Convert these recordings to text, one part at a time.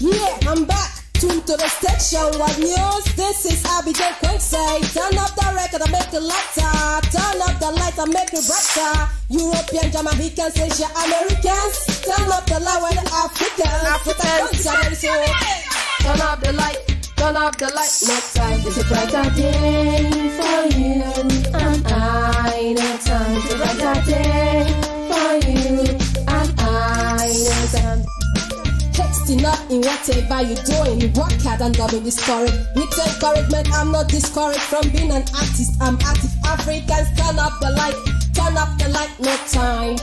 Yeah, I'm back. Tune to the station. What news? This is Abjane Queency. Turn up the record and make it lighter. Turn up the light and make it brighter. European, Jamaicans, Asia, Americans. Turn up the light when the Africans. Africans. Turn up the light. Turn up the light. Next time It's a brighter day for you Texting up in whatever you're doing. Work hard and don't be discouraged. With encouragement, I'm not discouraged from being an artist. I'm active Africans. Turn up the light. Turn up the light. No time.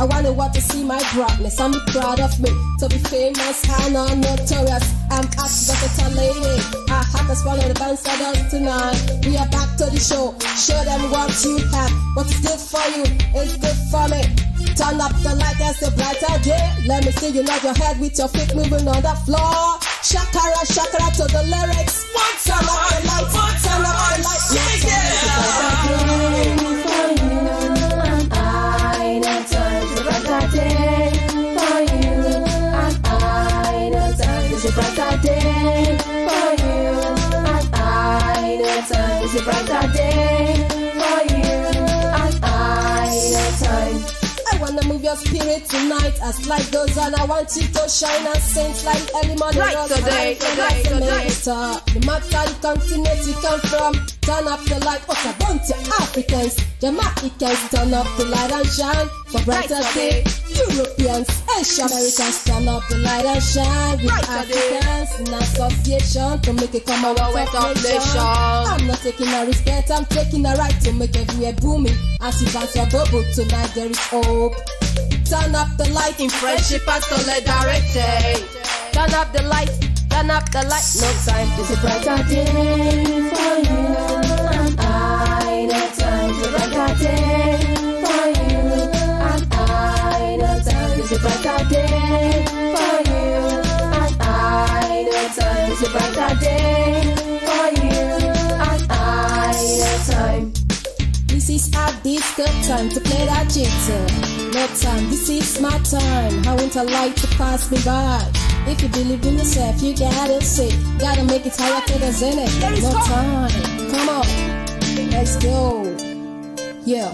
I wanna world to see my brightness be proud of me. To be famous and not notorious. I'm active as a lady. I have to swallow the bands I does tonight. We are back to the show. Show them what you have. What's good for you is good for me. Turn up the light, that's a brighter day. Let me see you nod your head with your feet moving on the floor. Shakara, shakara to the lyrics. Turn up the light, turn up the light. It's a brighter day for you and I. No time. A brighter day for you and I. No time. It's a brighter day for you and I. No time. It's a brighter day I wanna move your spirit tonight as light goes on. I want you to shine and sing like early morning. Rose, today, today, today. No matter the continent you come from, turn up the light. Bunch of Africans, Jamaicans, turn up the light and shine for brighter day. Europeans, Asian Americans, turn up the light and shine with. Africans in association to make it come out of. I'm not taking a respect, I'm taking a right to make everywhere booming. As you bounce your bubble tonight, there is hope. Turn up the light in friendship and solidarity. Turn up the light, turn up the light. No time. It's a brighter day for you day for you and I. No time. It's a brighter day for you and I. No time. It's a brighter day for you and I. No time. This is our disco time to play that jitter. No time, this is my time. I want a light to pass me by. If you believe in yourself, you gotta say, gotta make it higher to the zenith. No time, come on, let's go. Yeah.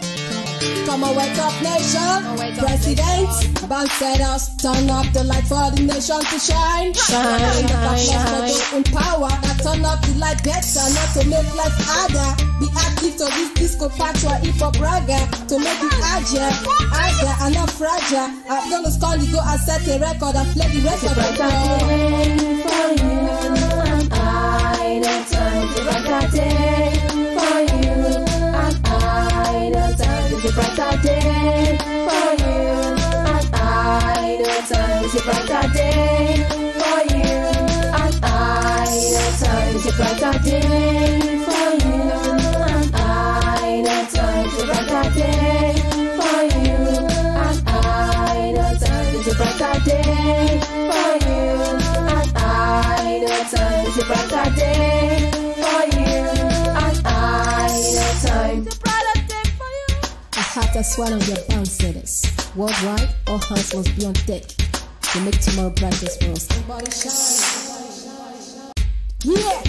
Come on, wake up, nation. wake up, President, bounce at us, turn up the light for the nation to shine. Shine, Shine, shine. in power. Now turn up the light better, not to make life harder. Be active to this disco patois, hip hop raga, to make it agile, agile and not fragile. I'm gonna score the go and set a record and play the record. brighter day for you I. No time. A brighter day No time. It's a brighter day for you and I. No time. It's a brighter day for you and I. No time. It's a brighter day for you and I. No time. It's a brighter day for you and I. No time. It's a brighter day for you and I. No time. It's a brighter day for you. I had to swallow your bouncers. Worldwide, all hands must be on deck to make tomorrow brightest for us. Yeah.